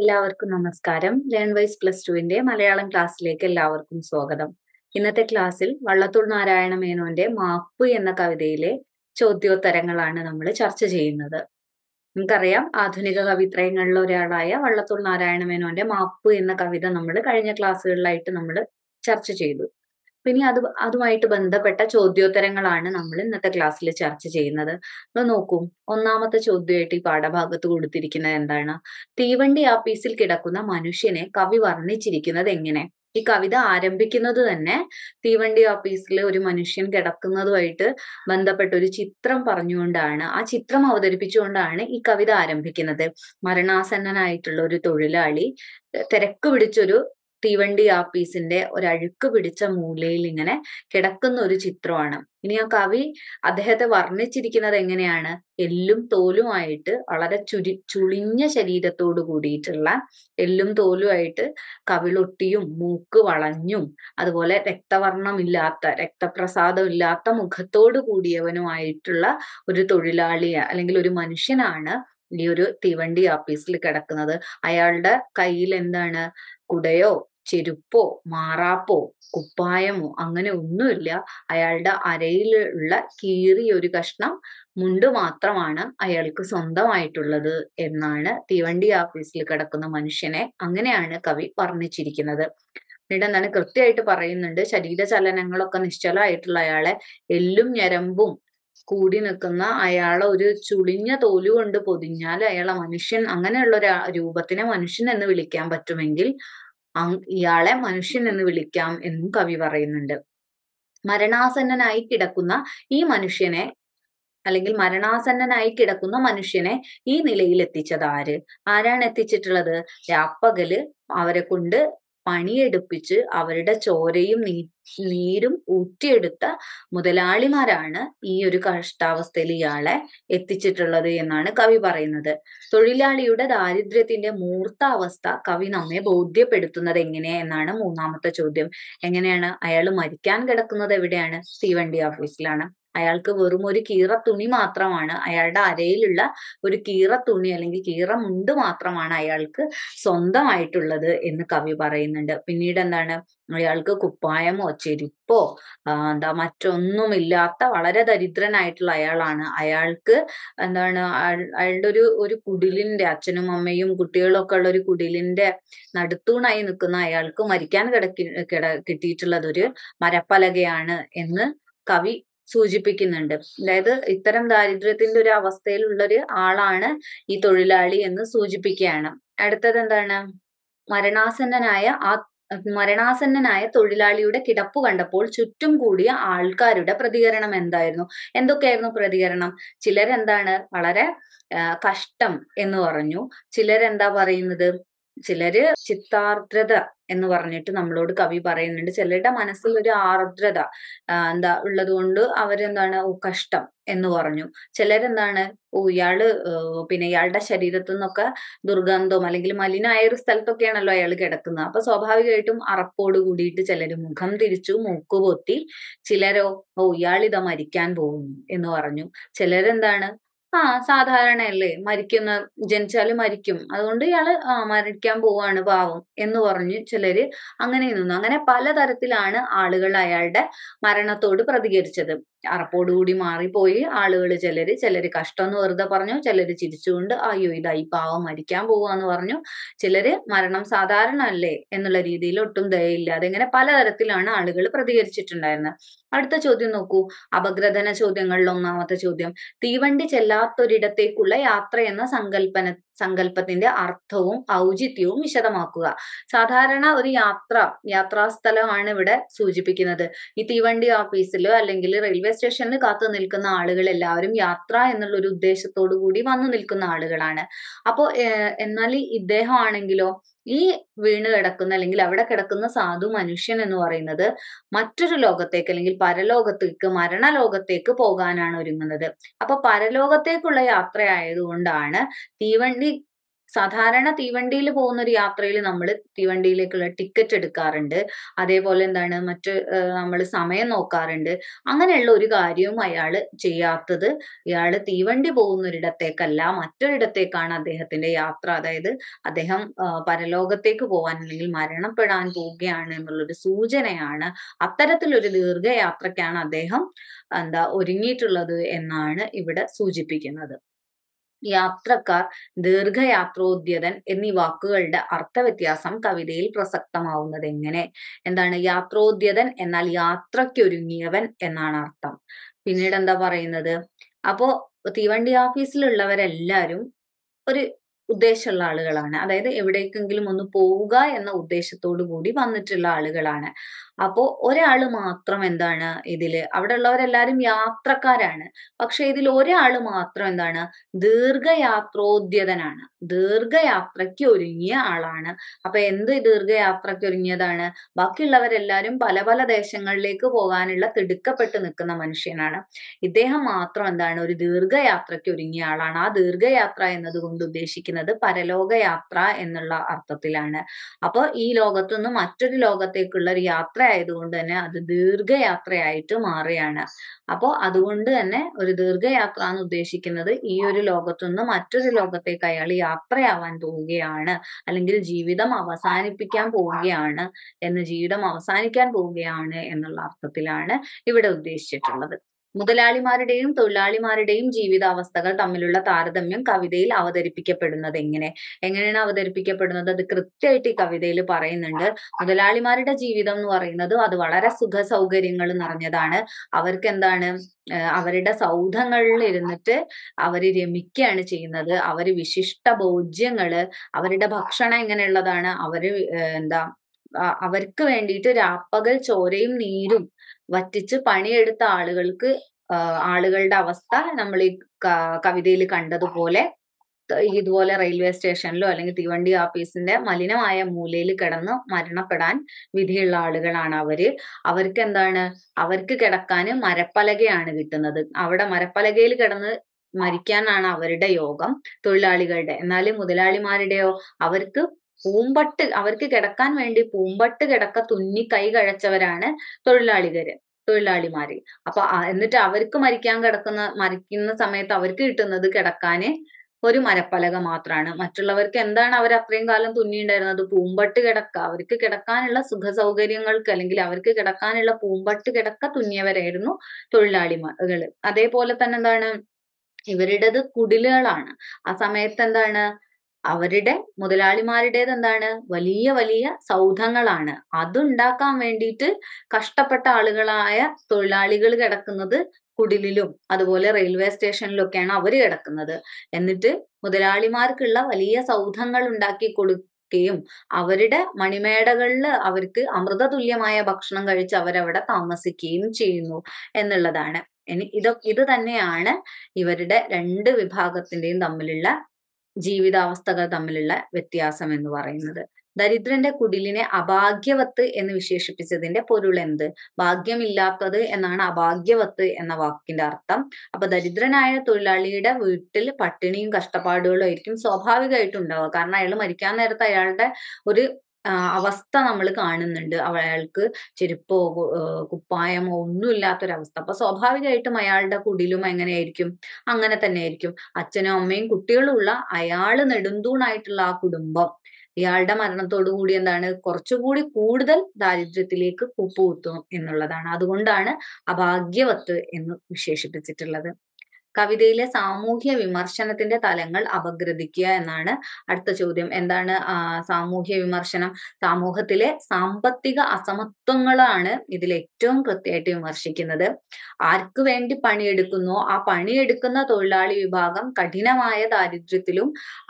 എല്ലാവർക്കും നമസ്കാരം. Learn wise plus ടുവിന്റെ മലയാളം ക്ലാസ്സിലേക്ക് എല്ലാവർക്കും സ്വാഗതം. ഇന്നത്തെ ക്ലാസ്സിൽ വള്ളത്തോൾ നാരായണ മേനോന്റെ മാപ്പ് എന്ന കവിതയിലെ ചോദ്യോത്തരങ്ങളാണ് നമ്മൾ ചർച്ച ചെയ്യുന്നത്. നമുക്കറിയാം ആധുനിക കവിത്രയങ്ങളിൽ ഒരാളായ വള്ളത്തോൾ നാരായണ മേനോന്റെ മാപ്പ് എന്ന കവിത നമ്മൾ കഴിഞ്ഞ ക്ലാസ്സുകളിലായിട്ട് നമ്മൾ ചർച്ച ചെയ്തു. പിന്നെ അത് അതുമായിട്ട് ബന്ധപ്പെട്ട ചോദ്യോത്തരങ്ങളാണ് നമ്മൾ ഇന്നത്തെ ക്ലാസ്സിൽ ചർച്ച ചെയ്യുന്നത്. നോക്കൂ ഒന്നാമത്തെ ചോദ്യമായിട്ട് ഈ പാഠഭാഗത്ത് കൊടുത്തിരിക്കുന്നത് എന്താണ്? തീവണ്ടി ആപ്പീസിൽ കിടക്കുന്ന മനുഷ്യനെ കവി വർണിച്ചിരിക്കുന്നത് എങ്ങനെ? ഈ കവിത ആരംഭിക്കുന്നത് തന്നെ തീവണ്ടി ഓഫീസിൽ ഒരു മനുഷ്യൻ കിടക്കുന്നതുമായിട്ട് ബന്ധപ്പെട്ട ഒരു ചിത്രം പറഞ്ഞുകൊണ്ടാണ്. ആ ചിത്രം അവതരിപ്പിച്ചുകൊണ്ടാണ് ഈ കവിത ആരംഭിക്കുന്നത്. മരണാസന്നനായിട്ടുള്ള ഒരു തൊഴിലാളി തിരക്ക് പിടിച്ചൊരു തീവണ്ടി ആപ്പീസിന്റെ ഒരു അഴുക്ക് പിടിച്ച മൂലയിൽ ഇങ്ങനെ കിടക്കുന്ന ഒരു ചിത്രമാണ്. ഇനി ആ കവി അദ്ദേഹത്തെ വർണിച്ചിരിക്കുന്നത് എങ്ങനെയാണ്? എല്ലും തോലുമായിട്ട് വളരെ ചുരി ചുളിഞ്ഞ ശരീരത്തോട് കൂടിയിട്ടുള്ള എല്ലും തോലുമായിട്ട് കവിളൊട്ടിയും മൂക്ക് വളഞ്ഞും അതുപോലെ രക്തവർണമില്ലാത്ത രക്തപ്രസാദം ഇല്ലാത്ത മുഖത്തോട് കൂടിയവനുമായിട്ടുള്ള ഒരു തൊഴിലാളിയ അല്ലെങ്കിൽ ഒരു മനുഷ്യനാണ് ഈ ഒരു തീവണ്ടി ആപ്പീസിൽ കിടക്കുന്നത്. അയാളുടെ കയ്യിൽ എന്താണ്? കുടയോ ചെരുപ്പോ മാറാപ്പോ കുപ്പായമോ അങ്ങനെ ഒന്നുമില്ല. അയാളുടെ അരയിലുള്ള കീറിയ ഒരു കഷ്ണം മുണ്ട് മാത്രമാണ് അയാൾക്ക് സ്വന്തമായിട്ടുള്ളത് എന്നാണ് തീവണ്ടി ഓഫീസിൽ കിടക്കുന്ന മനുഷ്യനെ അങ്ങനെയാണ് കവി വർണിച്ചിരിക്കുന്നത്. പിന്നീട് എന്താണ് കൃത്യമായിട്ട് പറയുന്നുണ്ട് ശരീര ചലനങ്ങളൊക്കെ നിശ്ചലമായിട്ടുള്ള അയാളെ എല്ലും ഞരമ്പും കൂടി നിൽക്കുന്ന അയാളെ ഒരു ചുളിഞ്ഞ തോലു കൊണ്ട് പൊതിഞ്ഞാൽ അയാളെ മനുഷ്യൻ അങ്ങനെയുള്ള ഒരു രൂപത്തിനെ മനുഷ്യൻ എന്ന് വിളിക്കാൻ പറ്റുമെങ്കിൽ ഇയാളെ മനുഷ്യൻ എന്ന് വിളിക്കാം എന്നും കവി പറയുന്നുണ്ട്. മരണാസന്നനായി കിടക്കുന്ന ഈ മനുഷ്യനെ അല്ലെങ്കിൽ മരണാസന്നനായി കിടക്കുന്ന മനുഷ്യനെ ഈ നിലയിൽ എത്തിച്ചത് ആര്? ആരാണ് എത്തിച്ചിട്ടുള്ളത്? രാപ്പകൽ അവരെ കൊണ്ട് പണിയെടുപ്പിച്ച് അവരുടെ ചോരയും നീരും ഊറ്റിയെടുത്ത മുതലാളിമാരാണ് ഈ ഒരു കഷ്ടാവസ്ഥയിൽ ഇയാളെ എത്തിച്ചിട്ടുള്ളത് എന്നാണ് കവി പറയുന്നത്. തൊഴിലാളിയുടെ ദാരിദ്ര്യത്തിന്റെ മൂർത്താവസ്ഥ കവി നമ്മെ ബോധ്യപ്പെടുത്തുന്നത് എങ്ങനെ എന്നാണ് മൂന്നാമത്തെ ചോദ്യം. എങ്ങനെയാണ് അയാൾ മരിക്കാൻ കിടക്കുന്നത് എവിടെയാണ്? തീവണ്ടി ഓഫീസിലാണ്. അയാൾക്ക് വെറും ഒരു കീറ തുണി മാത്രമാണ്. അയാളുടെ അരയിലുള്ള ഒരു കീറ തുണി അല്ലെങ്കിൽ കീറ മുണ്ട് മാത്രമാണ് അയാൾക്ക് സ്വന്തമായിട്ടുള്ളത് എന്ന് കവി പറയുന്നുണ്ട്. പിന്നീട് എന്താണ്? അയാൾക്ക് കുപ്പായമോ ചെരുപ്പോ എന്താ മറ്റൊന്നുമില്ലാത്ത വളരെ ദരിദ്രനായിട്ടുള്ള അയാളാണ്. അയാൾക്ക് എന്താണ്? അയാളുടെ ഒരു ഒരു കുടിലിന്റെ അച്ഛനും അമ്മയും കുട്ടികളും ഒക്കെ ഉള്ള ഒരു കുടിലിന്റെ നടുത്തൂണായി നിൽക്കുന്ന അയാൾക്ക് മരിക്കാൻ കിടക്കി കിട കിട്ടിയിട്ടുള്ളത് ഒരു മരപ്പലകയാണ് എന്ന് കവി സൂചിപ്പിക്കുന്നുണ്ട്. അതായത് ഇത്തരം ദാരിദ്ര്യത്തിന്റെ ഒരു അവസ്ഥയിലുള്ള ഒരു ആളാണ് ഈ തൊഴിലാളി എന്ന് സൂചിപ്പിക്കുകയാണ്. അടുത്തത് എന്താണ്? മരണാസന്നനായ ആ മരണാസന്നനായ തൊഴിലാളിയുടെ കിടപ്പ് കണ്ടപ്പോൾ ചുറ്റും കൂടിയ ആൾക്കാരുടെ പ്രതികരണം എന്തായിരുന്നു? എന്തൊക്കെയായിരുന്നു പ്രതികരണം? ചിലരെന്താണ്? വളരെ കഷ്ടം എന്ന് പറഞ്ഞു. ചിലരെന്താ പറയുന്നത്? ചിലര് ചിത്താർദ്രത എന്ന് പറഞ്ഞിട്ട് നമ്മളോട് കവി പറയുന്നുണ്ട്. ചിലരുടെ മനസ്സിൽ ഒരു ആർദ്രത എന്താ ഉള്ളത് കൊണ്ട് അവരെന്താണ് ഓ കഷ്ടം എന്ന് പറഞ്ഞു. ചിലരെന്താണ് ഓ ഇയാൾ പിന്നെ ഇയാളുടെ ശരീരത്തു നിന്നൊക്കെ ദുർഗന്ധം അല്ലെങ്കിൽ മലിനായ ഒരു സ്ഥലത്തൊക്കെയാണല്ലോ അയാൾ കിടക്കുന്നത്. അപ്പൊ സ്വാഭാവികമായിട്ടും അറപ്പോട് കൂടിയിട്ട് ചിലര് മുഖം തിരിച്ചു മൂക്ക് പൊത്തി ചിലരോ ഓ ഇയാളിതാ മരിക്കാൻ പോകുന്നു എന്ന് പറഞ്ഞു. ചിലരെന്താണ് ആ സാധാരണയല്ലേ മരിക്കുന്ന ജനിച്ചാൽ മരിക്കും. അതുകൊണ്ട് ഇയാൾ ആ മരിക്കാൻ പോവാണ് പാവം എന്ന് പറഞ്ഞു ചിലര് അങ്ങനെ നിന്നു. അങ്ങനെ പലതരത്തിലാണ് ആളുകൾ അയാളുടെ മരണത്തോട് പ്രതികരിച്ചത്. അറപ്പോടുകൂടി മാറിപ്പോയി. ആളുകൾ ചിലര് ചിലര് കഷ്ടം എന്ന് വെറുതെ പറഞ്ഞു ചിലര് ചിരിച്ചുകൊണ്ട് അയ്യോ ഇതായി പാവം മരിക്കാൻ പോവാന്ന് പറഞ്ഞു. ചിലര് മരണം സാധാരണ അല്ലേ എന്നുള്ള രീതിയിൽ ഒട്ടും ദയയില്ലാതെ ഇങ്ങനെ പലതരത്തിലാണ് ആളുകൾ പ്രതികരിച്ചിട്ടുണ്ടായിരുന്നത്. അടുത്ത ചോദ്യം നോക്കൂ. അപഗ്രഥന ചോദ്യങ്ങളിൽ ഒന്നാമത്തെ ചോദ്യം. തീവണ്ടി ചെല്ലാത്തൊരിടത്തേക്കുള്ള യാത്ര എന്ന സങ്കല്പന സങ്കല്പത്തിന്റെ അർത്ഥവും ഔചിത്യവും വിശദമാക്കുക. സാധാരണ ഒരു യാത്ര യാത്രാസ്ഥലമാണ് ഇവിടെ സൂചിപ്പിക്കുന്നത്. ഈ തീവണ്ടി ഓഫീസിലോ അല്ലെങ്കിൽ റെയിൽവേ സ്റ്റേഷനിൽ കാത്തു നിൽക്കുന്ന ആളുകൾ എല്ലാവരും യാത്ര എന്നുള്ള ഒരു ഉദ്ദേശത്തോടു കൂടി വന്നു നിൽക്കുന്ന ആളുകളാണ്. അപ്പോ എന്നാൽ ഇദ്ദേഹം ആണെങ്കിലോ ഈ വീണ് കിടക്കുന്ന അല്ലെങ്കിൽ അവിടെ കിടക്കുന്ന സാധു മനുഷ്യൻ എന്ന് പറയുന്നത് മറ്റൊരു ലോകത്തേക്ക് അല്ലെങ്കിൽ പരലോകത്തേക്ക് മരണലോകത്തേക്ക് പോകാനാണ് ഒരുങ്ങുന്നത്. അപ്പൊ പരലോകത്തേക്കുള്ള യാത്രയായതുകൊണ്ടാണ് തീവണ്ടി സാധാരണ തീവണ്ടിയിൽ പോകുന്ന ഒരു യാത്രയിൽ നമ്മൾ തീവണ്ടിയിലേക്കുള്ള ടിക്കറ്റ് എടുക്കാറുണ്ട്. അതേപോലെ എന്താണ് മറ്റ് നമ്മൾ സമയം നോക്കാറുണ്ട്. അങ്ങനെയുള്ള ഒരു കാര്യവും അയാൾ ചെയ്യാത്തത് ഇയാൾ തീവണ്ടി പോകുന്നൊരിടത്തേക്കല്ല മറ്റൊരിടത്തേക്കാണ് അദ്ദേഹത്തിന്റെ യാത്ര. അതായത് അദ്ദേഹം പരലോകത്തേക്ക് പോകാൻ അല്ലെങ്കിൽ മരണപ്പെടാൻ പോവുകയാണ് എന്നുള്ളൊരു സൂചനയാണ്. അത്തരത്തിലൊരു ദീർഘയാത്രക്കാണ് അദ്ദേഹം എന്താ ഒരുങ്ങിയിട്ടുള്ളത് എന്നാണ് ഇവിടെ സൂചിപ്പിക്കുന്നത്. യാത്രക്കാർ ദീർഘയാത്രോദ്യതൻ എന്നീ വാക്കുകളുടെ അർത്ഥവ്യത്യാസം കവിതയിൽ പ്രസക്തമാവുന്നത് എങ്ങനെ? എന്താണ് യാത്രോദ്യതൻ എന്നാൽ യാത്രയ്ക്കൊരുങ്ങിയവൻ എന്നാണ് അർത്ഥം. പിന്നീട് എന്താ പറയുന്നത്? അപ്പോ തീവണ്ടി ഓഫീസിലുള്ളവരെല്ലാരും ഒരു ഉദ്ദേശമുള്ള ആളുകളാണ്. അതായത് എവിടേക്കെങ്കിലും ഒന്ന് പോവുക എന്ന ഉദ്ദേശത്തോടു കൂടി വന്നിട്ടുള്ള ആളുകളാണ്. അപ്പോ ഒരാൾ മാത്രം എന്താണ് ഇതിൽ? അവിടെ ഉള്ളവരെല്ലാരും യാത്രക്കാരാണ്. പക്ഷെ ഇതിൽ ഒരാൾ മാത്രം എന്താണ്? ദീർഘയാത്രോദ്യതനാണ്. ദീർഘയാത്രയ്ക്ക് ഒരുങ്ങിയ ആളാണ്. അപ്പൊ എന്ത് ദീർഘയാത്രയ്ക്ക് ഒരുങ്ങിയതാണ്? ബാക്കിയുള്ളവരെല്ലാരും പല പല ദേശങ്ങളിലേക്ക് പോകാനുള്ള തിടുക്കപ്പെട്ട് നിൽക്കുന്ന മനുഷ്യനാണ്. ഇദ്ദേഹം മാത്രം എന്താണ്? ഒരു ദീർഘയാത്രയ്ക്ക് ഒരുങ്ങിയ ആളാണ്. ആ ദീർഘയാത്ര എന്നതുകൊണ്ട് ഉദ്ദേശിക്കുന്നത് പരലോകയാത്ര എന്നുള്ള അർത്ഥത്തിലാണ്. അപ്പൊ ഈ ലോകത്തു നിന്ന് മറ്റൊരു ലോകത്തേക്കുള്ള ഒരു യാത്ര ആയതുകൊണ്ട് തന്നെ അത് ദീർഘയാത്രയായിട്ട് മാറുകയാണ്. അപ്പോ അതുകൊണ്ട് തന്നെ ഒരു ദീർഘയാത്ര എന്ന് ഉദ്ദേശിക്കുന്നത് ഈ ഒരു ലോകത്തു നിന്ന് മറ്റൊരു ലോകത്തേക്ക് അയാൾ യാത്രയാവാൻ പോവുകയാണ് അല്ലെങ്കിൽ ജീവിതം അവസാനിപ്പിക്കാൻ പോവുകയാണ് എന്ന് ജീവിതം അവസാനിക്കാൻ പോവുകയാണ് എന്നുള്ള അർത്ഥത്തിലാണ് ഇവിടെ ഉദ്ദേശിച്ചിട്ടുള്ളത്. മുതലാളിമാരുടെയും തൊഴിലാളിമാരുടെയും ജീവിതാവസ്ഥകൾ തമ്മിലുള്ള താരതമ്യം കവിതയിൽ അവതരിപ്പിക്കപ്പെടുന്നത് എങ്ങനെ? എങ്ങനെയാണ് അവതരിപ്പിക്കപ്പെടുന്നത്? അത് കൃത്യമായിട്ട് ഈ കവിതയിൽ പറയുന്നുണ്ട്. മുതലാളിമാരുടെ ജീവിതം എന്ന് പറയുന്നത് അത് വളരെ സുഖ സൗകര്യങ്ങൾ നിറഞ്ഞതാണ്. അവർക്ക് എന്താണ്? അവരുടെ സൗധങ്ങളിൽ ഇരുന്നിട്ട് അവർ രമിക്കുകയാണ് ചെയ്യുന്നത്. അവർ വിശിഷ്ട ഭോജ്യങ്ങൾ അവരുടെ ഭക്ഷണം എങ്ങനെയുള്ളതാണ്? അവർ എന്താ അവർക്ക് വേണ്ടിയിട്ട് രാപ്പകൽ ചോരയും നീരും വറ്റിച്ച് പണിയെടുത്ത ആളുകൾക്ക് ആളുകളുടെ അവസ്ഥ നമ്മൾ ഈ കവിതയിൽ കണ്ടതുപോലെ ഇതുപോലെ റെയിൽവേ സ്റ്റേഷനിലോ അല്ലെങ്കിൽ തീവണ്ടി ഓഫീസിന്റെ മലിനമായ മൂലയിൽ കിടന്ന് മരണപ്പെടാൻ വിധിയുള്ള ആളുകളാണ് അവർ. അവർക്ക് എന്താണ്? അവർക്ക് കിടക്കാന് മരപ്പലകയാണ് കിട്ടുന്നത്. അവിടെ മരപ്പലകയിൽ കിടന്ന് മരിക്കാനാണ് അവരുടെ യോഗം തൊഴിലാളികളുടെ. എന്നാൽ മുതലാളിമാരുടെയോ അവർക്ക് പൂമ്പട്ട് അവർക്ക് കിടക്കാൻ വേണ്ടി പൂമ്പട്ട് കിടക്ക തുന്നി കൈ കഴച്ചവരാണ് തൊഴിലാളികര് തൊഴിലാളിമാര്. അപ്പൊ എന്നിട്ട് അവർക്ക് മരിക്കാൻ കിടക്കുന്ന മരിക്കുന്ന സമയത്ത് അവർക്ക് കിട്ടുന്നത് കിടക്കാന് ഒരു മരപ്പലക മാത്രമാണ് മറ്റുള്ളവർക്ക് എന്താണ് അവർ അത്രയും കാലം തുന്നിയിട്ടുണ്ടായിരുന്നത് പൂമ്പട്ട് കിടക്ക. അവർക്ക് കിടക്കാനുള്ള സുഖ സൗകര്യങ്ങൾക്ക് അല്ലെങ്കിൽ അവർക്ക് കിടക്കാനുള്ള പൂമ്പട്ട് കിടക്ക തുന്നിയവരായിരുന്നു തൊഴിലാളിമാർ അതേപോലെ തന്നെ എന്താണ്? ഇവരുടേത് കുടിലുകളാണ്. ആ സമയത്ത് എന്താണ്? അവരുടെ മുതലാളിമാരുടേത് എന്താണ് വലിയ വലിയ സൗധങ്ങളാണ്. അതുണ്ടാക്കാൻ വേണ്ടിയിട്ട് കഷ്ടപ്പെട്ട ആളുകളായ തൊഴിലാളികൾ കിടക്കുന്നത് കുടിലിലും അതുപോലെ റെയിൽവേ സ്റ്റേഷനിലൊക്കെയാണ് അവർ കിടക്കുന്നത്. എന്നിട്ട് മുതലാളിമാർക്കുള്ള വലിയ സൗധങ്ങൾ ഉണ്ടാക്കി കൊടുക്കുകയും അവരുടെ മണിമേടകളിൽ അവർക്ക് അമൃതതുല്യമായ ഭക്ഷണം കഴിച്ച് അവരവിടെ താമസിക്കുകയും ചെയ്യുന്നു എന്നുള്ളതാണ്. ഇനി ഇത് ഇത് തന്നെയാണ് ഇവരുടെ രണ്ട് വിഭാഗത്തിന്റെയും തമ്മിലുള്ള ജീവിതാവസ്ഥകൾ തമ്മിലുള്ള വ്യത്യാസം എന്ന് പറയുന്നത്. ദരിദ്രന്റെ കുടിലിനെ അഭാഗ്യവത്ത് എന്ന് വിശേഷിപ്പിച്ചതിന്റെ പൊരുൾ എന്ത്? ഭാഗ്യമില്ലാത്തത് എന്നാണ് അഭാഗ്യവത്ത് എന്ന വാക്കിന്റെ അർത്ഥം. അപ്പൊ ദരിദ്രനായ തൊഴിലാളിയുടെ വീട്ടിൽ പട്ടിണിയും കഷ്ടപ്പാടുകളും ആയിരിക്കും സ്വാഭാവികമായിട്ടും ഉണ്ടാവുക. കാരണം അയാൾ മരിക്കാൻ നേരത്ത് അയാളുടെ ഒരു അവസ്ഥ നമ്മൾ കാണുന്നുണ്ട്. അയാൾക്ക് ചെരുപ്പോ കുപ്പായമോ ഒന്നും ഇല്ലാത്തൊരവസ്ഥ അപ്പൊ സ്വാഭാവികമായിട്ടും അയാളുടെ കുടിലും എങ്ങനെയായിരിക്കും? അങ്ങനെ തന്നെ ആയിരിക്കും അച്ഛനും അമ്മയും കുട്ടികളും ഉള്ള അയാൾ നെടുന്തൂണായിട്ടുള്ള ആ കുടുംബം. ഇയാളുടെ മരണത്തോടു കൂടി എന്താണ്? കുറച്ചുകൂടി കൂടുതൽ ദാരിദ്ര്യത്തിലേക്ക് കൂപ്പുകുത്തും എന്നുള്ളതാണ്. അതുകൊണ്ടാണ് അഭാഗ്യവത്ത് എന്ന് വിശേഷിപ്പിച്ചിട്ടുള്ളത്. കവിതയിലെ സാമൂഹ്യ വിമർശനത്തിന്റെ തലങ്ങൾ അപഗ്രഥിക്കുക എന്നാണ് അടുത്ത ചോദ്യം. എന്താണ് സാമൂഹ്യ വിമർശനം? സമൂഹത്തിലെ സാമ്പത്തിക അസമത്വങ്ങളാണ് ഇതിൽ ഏറ്റവും കൃത്യമായിട്ട് വിമർശിക്കുന്നത്. ആർക്ക് വേണ്ടി പണിയെടുക്കുന്നോ? ആ പണിയെടുക്കുന്ന തൊഴിലാളി വിഭാഗം കഠിനമായ ദാരിദ്ര്യത്തിലും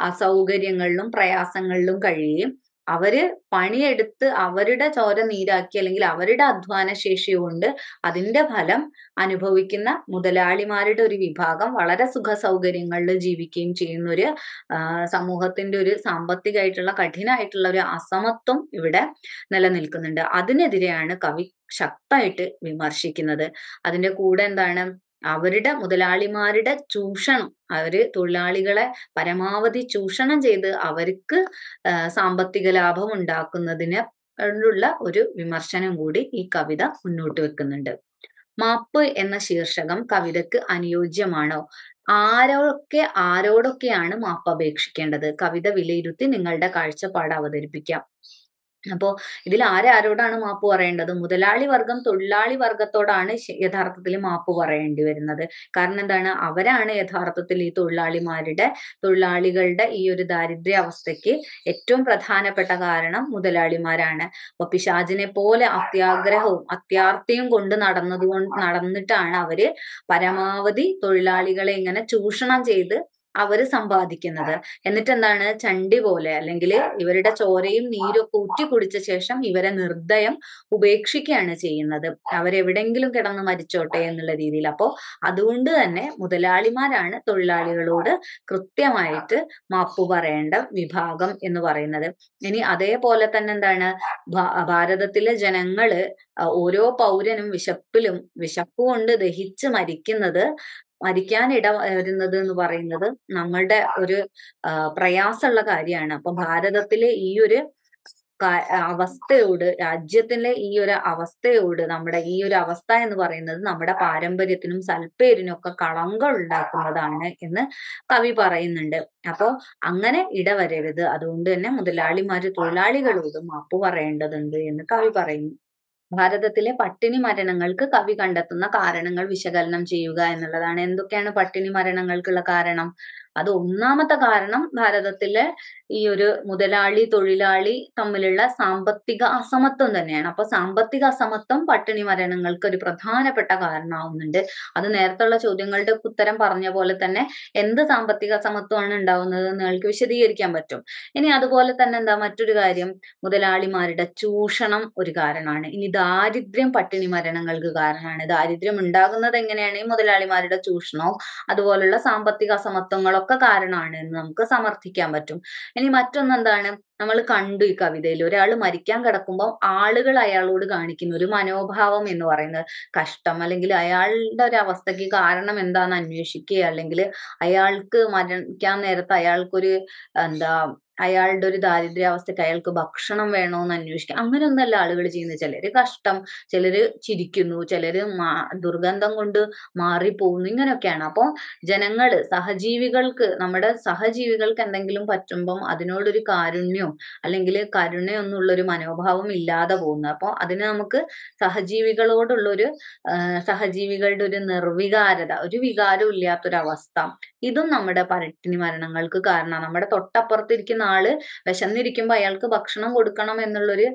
അസൗകര്യങ്ങളിലും പ്രയാസങ്ങളിലും കഴിയുകയും അവർ പണിയെടുത്ത് അവരുടെ ചോര നീരാക്കി അല്ലെങ്കിൽ അവരുടെ അധ്വാന ശേഷി കൊണ്ട് അതിന്റെ ഫലം അനുഭവിക്കുന്ന മുതലാളിമാരുടെ ഒരു വിഭാഗം വളരെ സുഖ സൗകര്യങ്ങളിൽ ജീവിക്കുകയും ചെയ്യുന്ന ഒരു സമൂഹത്തിന്റെ ഒരു സാമ്പത്തികമായിട്ടുള്ള കഠിനമായിട്ടുള്ള ഒരു അസമത്വം ഇവിടെ നിലനിൽക്കുന്നുണ്ട്. അതിനെതിരെയാണ് കവി ശക്തമായിട്ട് വിമർശിക്കുന്നത്. അതിന്റെ കൂടെ എന്താണ് അവരുടെ മുതലാളിമാരുടെ ചൂഷണം അവർ തൊഴിലാളികളെ പരമാവധി ചൂഷണം ചെയ്ത് അവർക്ക് സാമ്പത്തിക ലാഭം ഉണ്ടാക്കുന്നതിന് ഉള്ള ഒരു വിമർശനം കൂടി ഈ കവിത മുന്നോട്ട് വെക്കുന്നുണ്ട്. മാപ്പ് എന്ന ശീർഷകം കവിതയ്ക്ക് അനുയോജ്യമാണോ? ആരൊക്കെ ആരോടൊക്കെയാണ് മാപ്പ് അപേക്ഷിക്കേണ്ടത്? കവിത വിലയിരുത്തി നിങ്ങളുടെ കാഴ്ചപ്പാട് അവതരിപ്പിക്കാം. അപ്പോ ഇതിൽ ആരാരോടാണ് മാപ്പ് പറയേണ്ടത്? മുതലാളി വർഗം തൊഴിലാളി വർഗത്തോടാണ് യഥാർത്ഥത്തിൽ മാപ്പ് പറയേണ്ടി വരുന്നത്. കാരണം എന്താണ്? അവരാണ് യഥാർത്ഥത്തിൽ ഈ തൊഴിലാളിമാരുടെ തൊഴിലാളികളുടെ ഈ ഒരു ദാരിദ്ര്യ അവസ്ഥയ്ക്ക് ഏറ്റവും പ്രധാനപ്പെട്ട കാരണം മുതലാളിമാരാണ്. അപ്പൊ പിശാജിനെ പോലെ അത്യാഗ്രഹവും അത്യാർത്ഥിയും കൊണ്ട് നടന്നതുകൊണ്ട് നടന്നിട്ടാണ് അവർ പരമാവധി തൊഴിലാളികളെ ഇങ്ങനെ ചൂഷണം ചെയ്ത് അവർ സമ്പാദിക്കുന്നത്. എന്നിട്ട് എന്താണ് ചണ്ടി പോലെ അല്ലെങ്കിൽ ഇവരുടെ ചോരയും നീരൊക്കെ ഊറ്റി കുടിച്ച ശേഷം ഇവരെ നിർദ്ദയം ഉപേക്ഷിക്കുകയാണ് ചെയ്യുന്നത്. അവരെവിടെങ്കിലും കിടന്ന് മരിച്ചോട്ടെ എന്നുള്ള രീതിയിൽ. അപ്പോ അതുകൊണ്ട് തന്നെ മുതലാളിമാരാണ് തൊഴിലാളികളോട് കൃത്യമായിട്ട് മാപ്പ് പറയേണ്ട വിഭാഗം എന്ന് പറയുന്നത്. ഇനി അതേപോലെ തന്നെ എന്താണ്? ഭാരതത്തിലെ ജനങ്ങൾ ഓരോ പൗരനും വിശപ്പിലും വിശപ്പ് കൊണ്ട് ദഹിച്ച് മരിക്കുന്നത് മരിക്കാനിട വരുന്നത് എന്ന് പറയുന്നത് നമ്മളുടെ ഒരു പ്രയാസമുള്ള കാര്യമാണ്. അപ്പൊ ഭാരതത്തിലെ ഈ ഒരു അവസ്ഥയോട് രാജ്യത്തിലെ ഈ ഒരു അവസ്ഥയോട് നമ്മുടെ ഈ ഒരു അവസ്ഥ എന്ന് പറയുന്നത് നമ്മുടെ പാരമ്പര്യത്തിനും സൽപ്പേരിനും ഒക്കെ കളങ്കം ഉണ്ടാക്കുന്നതാണ് എന്ന് കവി പറയുന്നുണ്ട്. അപ്പോ അങ്ങനെ ഇടവരരുത്. അതുകൊണ്ട് തന്നെ മുതലാളിമാര് തൊഴിലാളികളോട് മാപ്പ് പറയേണ്ടതുണ്ട് എന്ന് കവി പറയുന്നു. ഭാരതത്തിലെ പട്ടിണി മരണങ്ങൾക്ക് കവി കണ്ടെത്തുന്ന കാരണങ്ങൾ വിശകലനം ചെയ്യുക എന്നുള്ളതാണ്. എന്തൊക്കെയാണ് പട്ടിണി മരണങ്ങൾക്കുള്ള കാരണം? അത് ഒന്നാമത്തെ കാരണം ഭാരതത്തിലെ ഈ ഒരു മുതലാളി തൊഴിലാളി തമ്മിലുള്ള സാമ്പത്തിക അസമത്വം തന്നെയാണ്. അപ്പൊ സാമ്പത്തിക അസമത്വം പട്ടിണി മരണങ്ങൾക്ക് ഒരു പ്രധാനപ്പെട്ട കാരണമാവുന്നുണ്ട്. അത് നേരത്തുള്ള ചോദ്യങ്ങളുടെ ഉത്തരം പറഞ്ഞ പോലെ തന്നെ എന്ത് സാമ്പത്തിക അസമത്വമാണ് ഉണ്ടാവുന്നത് നിങ്ങൾക്ക് വിശദീകരിക്കാൻ പറ്റും. ഇനി അതുപോലെ തന്നെ എന്താ മറ്റൊരു കാര്യം? മുതലാളിമാരുടെ ചൂഷണം ഒരു കാരണമാണ്. ഇനി ദാരിദ്ര്യം പട്ടിണി മരണങ്ങൾക്ക് കാരണമാണ്. ദാരിദ്ര്യം ഉണ്ടാകുന്നത് എങ്ങനെയാണ്? ഈ മുതലാളിമാരുടെ ചൂഷണവും അതുപോലുള്ള സാമ്പത്തിക അസമത്വങ്ങളൊക്കെ കാരണമാണ് എന്ന് നമുക്ക് സമർത്ഥിക്കാൻ പറ്റും. ഇനി മറ്റൊന്ന് എന്താണ് നമ്മൾ കണ്ടു ഈ കവിതയിൽ ഒരാൾ മരിക്കാൻ കിടക്കുമ്പോൾ ആളുകൾ അയാളോട് കാണിക്കുന്ന ഒരു മനോഭാവം എന്ന് പറയുന്നത് കഷ്ടം അല്ലെങ്കിൽ അയാളുടെ ഒരു അവസ്ഥയ്ക്ക് കാരണം എന്താണെന്ന് അന്വേഷിക്കുക അല്ലെങ്കിൽ അയാൾക്ക് മരിക്കാൻ നേരത്ത് അയാൾക്കൊരു എന്താ അയാളുടെ ഒരു ദാരിദ്ര്യാവസ്ഥയ്ക്ക് അയാൾക്ക് ഭക്ഷണം വേണോന്ന് അന്വേഷിക്കുക അങ്ങനെയൊന്നല്ല ആളുകൾ ചെയ്യുന്നത്. ചിലര് കഷ്ടം ചിലര് ചിരിക്കുന്നു ചിലര് ദുർഗന്ധം കൊണ്ട് മാറിപ്പോകുന്നു. ഇങ്ങനെയൊക്കെയാണ്. അപ്പോൾ ജനങ്ങൾ സഹജീവികൾക്ക് നമ്മുടെ സഹജീവികൾക്ക് എന്തെങ്കിലും പറ്റുമ്പം അതിനോടൊരു കാരുണ്യവും അല്ലെങ്കിൽ കരുണയൊന്നുള്ള ഒരു മനോഭാവം ഇല്ലാതെ പോകുന്നു. അപ്പോൾ അതിന് നമുക്ക് സഹജീവികളോടുള്ളൊരു സഹജീവികളുടെ ഒരു നിർവികാരത ഒരു വികാരവും ഇല്ലാത്തൊരവസ്ഥ. ഇതും നമ്മുടെ പട്ടിണി മരണങ്ങൾക്ക് കാരണമാണ്. നമ്മുടെ തൊട്ടപ്പുറത്തിരിക്കുന്ന ആൾ വിശന്നിരിക്കുമ്പോ അയാൾക്ക് ഭക്ഷണം കൊടുക്കണം എന്നുള്ളൊരു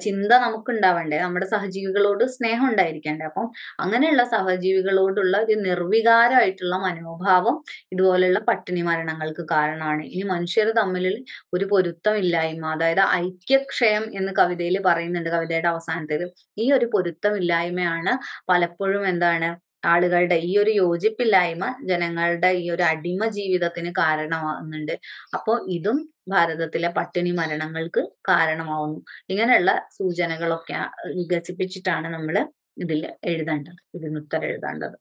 ചിന്ത നമുക്ക് ഉണ്ടാവണ്ടേ നമ്മുടെ സഹജീവികളോട് സ്നേഹം ഉണ്ടായിരിക്കണ്ടേ. അപ്പം അങ്ങനെയുള്ള സഹജീവികളോടുള്ള ഒരു നിർവികാരമായിട്ടുള്ള മനോഭാവം ഇതുപോലെയുള്ള പട്ടിണി മരണങ്ങൾക്ക് കാരണമാണ്. ഇനി മനുഷ്യർ തമ്മിൽ ഒരു പൊരുത്തമില്ലായ്മ അതായത് ഐക്യക്ഷയം എന്ന് കവിതയിൽ പറയുന്നുണ്ട്. കവിതയുടെ അവസാനത്തേത്. ഈ ഒരു പൊരുത്തമില്ലായ്മയാണ് പലപ്പോഴും എന്താണ് ആളുകളുടെ ഈ ഒരു യോജിപ്പില്ലായ്മ ജനങ്ങളുടെ ഈ ഒരു അടിമ ജീവിതത്തിന് കാരണമാകുന്നുണ്ട്. അപ്പോൾ ഇതും ഭാരതത്തിലെ പട്ടിണി മരണങ്ങൾക്ക് കാരണമാവുന്നു. ഇങ്ങനെയുള്ള സൂചനകളൊക്കെ വികസിപ്പിച്ചിട്ടാണ് നമ്മൾ ഇതിൽ എഴുതേണ്ടത്. ഇതിന് ഉത്തരം എഴുതേണ്ടത്.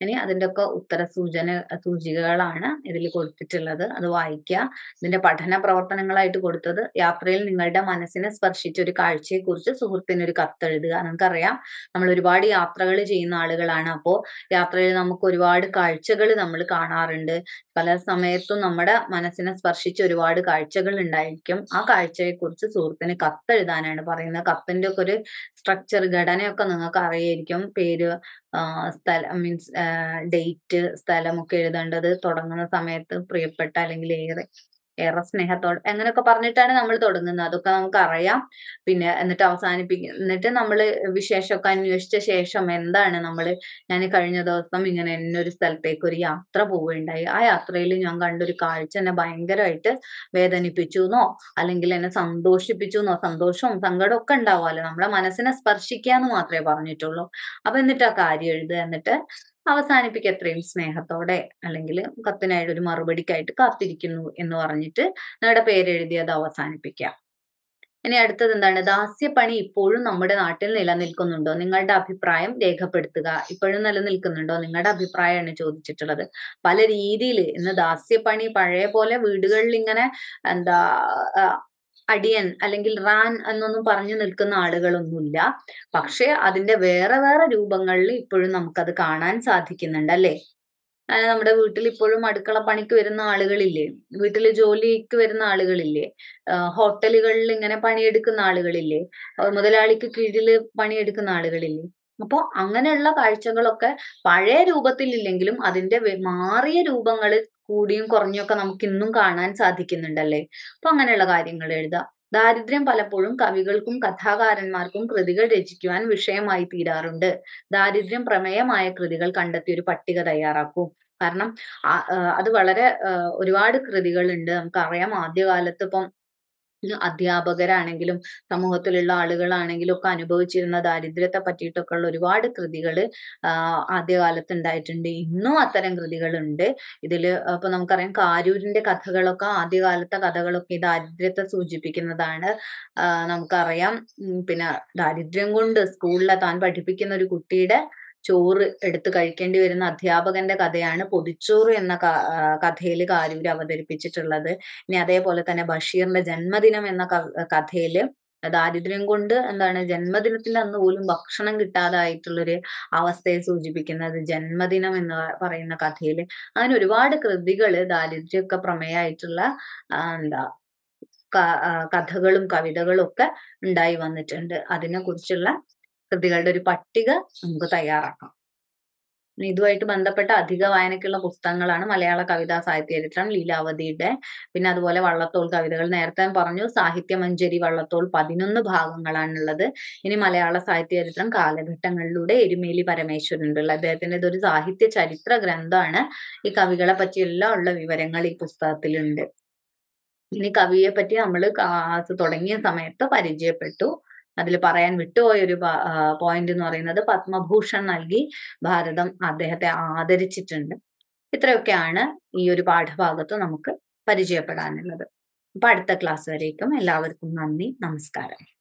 ഇനി അതിന്റെ ഒക്കെ ഉത്തര സൂചന സൂചികകളാണ് ഇതിൽ കൊടുത്തിട്ടുള്ളത്. അത് വായിക്കുക. ഇതിന്റെ പഠന പ്രവർത്തനങ്ങളായിട്ട് കൊടുത്തത്. യാത്രയിൽ നിങ്ങളുടെ മനസ്സിനെ സ്പർശിച്ച ഒരു കാഴ്ചയെ കുറിച്ച് സുഹൃത്തിന് ഒരു കത്തെഴുതുക നമുക്കറിയാം നമ്മൾ ഒരുപാട് യാത്രകൾ ചെയ്യുന്ന ആളുകളാണ്. അപ്പോൾ യാത്രയിൽ നമുക്ക് ഒരുപാട് കാഴ്ചകൾ നമ്മൾ കാണാറുണ്ട്. പല സമയത്തും നമ്മുടെ മനസ്സിനെ സ്പർശിച്ച ഒരുപാട് കാഴ്ചകൾ ഉണ്ടായിരിക്കും. ആ കാഴ്ചയെ കുറിച്ച് സുഹൃത്തിന് കത്തെഴുതാനാണ് പറയുന്നത്. കത്തിന്റെ ഒക്കെ ഒരു സ്ട്രക്ചർ ഘടനയൊക്കെ നിങ്ങൾക്ക് അറിയായിരിക്കും. പേര് സ്ഥലം മീൻസ് ഡേറ്റ് സ്ഥലമൊക്കെ എഴുതേണ്ടത് തുടങ്ങുന്ന സമയത്ത് പ്രിയപ്പെട്ട അല്ലെങ്കിൽ ഏറെ ഏറെ സ്നേഹത്തോടെ അങ്ങനെയൊക്കെ പറഞ്ഞിട്ടാണ് നമ്മൾ തുടങ്ങുന്നത്. അതൊക്കെ നമുക്ക് അറിയാം പിന്നെ എന്നിട്ട് അവസാനിപ്പിക്കും എന്നിട്ട് നമ്മൾ വിശേഷമൊക്കെ അന്വേഷിച്ച ശേഷം എന്താണ് നമ്മൾ ഞാൻ കഴിഞ്ഞ ദിവസം ഇങ്ങനെ എന്നൊരു സ്ഥലത്തേക്ക് ഒരു യാത്ര പോവുകയുണ്ടായി. ആ യാത്രയിൽ ഞാൻ കണ്ടൊരു കാഴ്ച എന്നെ ഭയങ്കരമായിട്ട് വേദനിപ്പിച്ചു എന്നോ അല്ലെങ്കിൽ എന്നെ സന്തോഷിപ്പിച്ചു എന്നോ സന്തോഷവും സങ്കടവും ഒക്കെ ഉണ്ടാവുമല്ലോ. നമ്മളെ മനസ്സിനെ സ്പർശിക്കുക എന്ന് മാത്രമേ പറഞ്ഞിട്ടുള്ളൂ. അപ്പൊ എന്നിട്ട് ആ കാര്യം എഴുതുക. എന്നിട്ട് അവസാനിപ്പിക്കുക എത്രയും സ്നേഹത്തോടെ. അല്ലെങ്കിൽ കത്തിനായിട്ട് ഒരു മറുപടിക്കായിട്ട് കാത്തിരിക്കുന്നു എന്ന് പറഞ്ഞിട്ട് നിങ്ങളുടെ പേരെഴുതി അത് അവസാനിപ്പിക്കുക ഇനി അടുത്തത് എന്താണ്? ദാസ്യപ്പണി ഇപ്പോഴും നമ്മുടെ നാട്ടിൽ നിലനിൽക്കുന്നുണ്ടോ? നിങ്ങളുടെ അഭിപ്രായം രേഖപ്പെടുത്തുക. ഇപ്പോഴും നിലനിൽക്കുന്നുണ്ടോ? നിങ്ങളുടെ അഭിപ്രായമാണ് ചോദിച്ചിട്ടുള്ളത്. പല രീതിയിൽ ഇന്ന് ദാസ്യപ്പണി പഴയ പോലെ വീടുകളിൽ ഇങ്ങനെ എന്താ അടിയൻ അല്ലെങ്കിൽ റാൻ എന്നൊന്നും പറഞ്ഞു നിൽക്കുന്ന ആളുകളൊന്നുമില്ല. പക്ഷെ അതിന്റെ വേറെ വേറെ രൂപങ്ങളിൽ ഇപ്പോഴും നമുക്കത് കാണാൻ സാധിക്കുന്നുണ്ട് അല്ലേ? നമ്മുടെ വീട്ടിൽ ഇപ്പോഴും അടുക്കള പണിക്ക് വരുന്ന ആളുകളില്ലേ? വീട്ടിൽ ജോലിക്ക് വരുന്ന ആളുകളില്ലേ? ഹോട്ടലുകളിൽ ഇങ്ങനെ പണിയെടുക്കുന്ന ആളുകളില്ലേ? മുതലാളിക്ക് കീഴിൽ പണിയെടുക്കുന്ന ആളുകളില്ലേ? അപ്പൊ അങ്ങനെയുള്ള കാഴ്ചകളൊക്കെ പഴയ രൂപത്തിലില്ലെങ്കിലും അതിന്റെ മാറിയ രൂപങ്ങൾ കൂടിയും കുറഞ്ഞൊക്കെ നമുക്ക് ഇന്നും കാണാൻ സാധിക്കുന്നുണ്ടല്ലേ? അപ്പൊ അങ്ങനെയുള്ള കാര്യങ്ങൾ എഴുതാം. ദാരിദ്ര്യം പലപ്പോഴും കവികൾക്കും കഥാകാരന്മാർക്കും കൃതികൾ രചിക്കുവാൻ വിഷയമായി തീരാറുണ്ട്. ദാരിദ്ര്യം പ്രമേയമായ കൃതികൾ കണ്ടെത്തി ഒരു പട്ടിക തയ്യാറാക്കൂ. കാരണം അത് വളരെ ഒരുപാട് കൃതികളുണ്ട്. നമുക്കറിയാം ആദ്യകാലത്ത് ഇപ്പം അധ്യാപകരാണെങ്കിലും സമൂഹത്തിലുള്ള ആളുകളാണെങ്കിലും ഒക്കെ അനുഭവിച്ചിരുന്ന ദാരിദ്ര്യത്തെ പറ്റിയിട്ടൊക്കെ ഉള്ള ഒരുപാട് കൃതികൾ ആദ്യകാലത്ത് ഉണ്ടായിട്ടുണ്ട് ഇന്നും അത്തരം കൃതികളുണ്ട്. ഇതിൽ ഇപ്പൊ നമുക്കറിയാം കാരൂരിന്റെ കഥകളൊക്കെ ആദ്യകാലത്തെ കഥകളൊക്കെ ഈ ദാരിദ്ര്യത്തെ സൂചിപ്പിക്കുന്നതാണ്. നമുക്കറിയാം പിന്നെ ദാരിദ്ര്യം കൊണ്ട് സ്കൂളിലെ താൻ പഠിപ്പിക്കുന്ന ഒരു കുട്ടിയുടെ ചോറ് എടുത്ത് കഴിക്കേണ്ടി വരുന്ന അധ്യാപകന്റെ കഥയാണ് പൊതിച്ചോറ് എന്ന കഥയിൽ കാരൂര് അവതരിപ്പിച്ചിട്ടുള്ളത്. ഇനി അതേപോലെ തന്നെ ബഷീറിന്റെ ജന്മദിനം എന്ന കഥയിൽ ദാരിദ്ര്യം കൊണ്ട് എന്താണ് ജന്മദിനത്തിൽ അന്ന് പോലും ഭക്ഷണം കിട്ടാതായിട്ടുള്ളൊരു അവസ്ഥയെ സൂചിപ്പിക്കുന്നത് ജന്മദിനം എന്ന് പറയുന്ന കഥയിൽ അങ്ങനെ ഒരുപാട് കൃതികൾ ദാരിദ്ര്യമൊക്കെ പ്രമേയമായിട്ടുള്ള എന്താ കഥകളും കവിതകളും ഒക്കെ ഉണ്ടായി വന്നിട്ടുണ്ട്. അതിനെ കുറിച്ചുള്ള കൃതികളുടെ ഒരു പട്ടിക നമുക്ക് തയ്യാറാക്കാം. ഇതുമായിട്ട് ബന്ധപ്പെട്ട അധിക വായനയ്ക്കുള്ള പുസ്തകങ്ങളാണ് മലയാള കവിതാ സാഹിത്യ ചരിത്രം ലീലാവതിയുടെ പിന്നെ അതുപോലെ വള്ളത്തോൾ കവിതകൾ. നേരത്തെ പറഞ്ഞു സാഹിത്യമഞ്ജരി വള്ളത്തോൾ പതിനൊന്ന് ഭാഗങ്ങളാണുള്ളത്. ഇനി മലയാള സാഹിത്യ ചരിത്രം കാലഘട്ടങ്ങളിലൂടെ എരുമേലി പരമേശ്വരനുണ്ട് അദ്ദേഹത്തിന്റെ ഇതൊരു സാഹിത്യ ചരിത്ര ഗ്രന്ഥമാണ്. ഈ കവികളെ പറ്റിയെല്ലാം ഉള്ള വിവരങ്ങൾ ഈ പുസ്തകത്തിലുണ്ട്. ഇനി കവിയെ പറ്റി നമ്മൾ തുടങ്ങിയ സമയത്ത് പരിചയപ്പെട്ടു. അതിൽ പറയാൻ വിട്ടുപോയ ഒരു പോയിന്റ് എന്ന് പറയുന്നത് പത്മഭൂഷൺ നൽകി ഭാരതം അദ്ദേഹത്തെ ആദരിച്ചിട്ടുണ്ട്. ഇത്രയൊക്കെയാണ് ഈ ഒരു പാഠഭാഗത്ത് നമുക്ക് പരിചയപ്പെടാനുള്ളത്. അപ്പൊ അടുത്ത ക്ലാസ് വരേക്കും. എല്ലാവർക്കും നന്ദി. നമസ്കാരം.